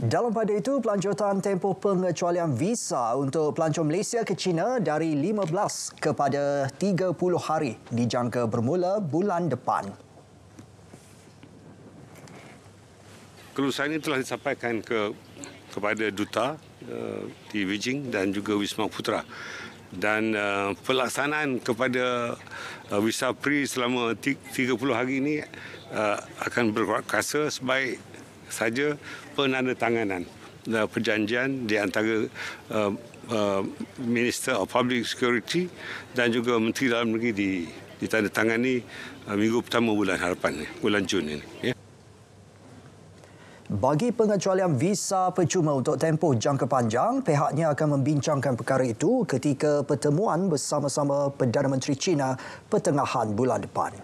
Dalam pada itu, pelanjutan tempoh pengecualian visa untuk pelancong Malaysia ke China dari 15 kepada 30 hari dijangka bermula bulan depan. Kelulusan ini telah disampaikan ke kepada duta uh, di Beijing dan juga Wisma Putra dan uh, pelaksanaan kepada uh, visa pre selama 30 hari ini uh, akan berkuasa sebaik saja penandatanganan uh, perjanjian di antara uh, uh, Minister of Public Security dan juga Menteri Dalam Negeri di ditandatangani uh, minggu pertama bulan harapan bulan Jun ini ya. Bagi pengecualian visa percuma untuk tempoh jangka panjang, pihaknya akan membincangkan perkara itu ketika pertemuan bersama-sama Perdana Menteri China pertengahan bulan depan.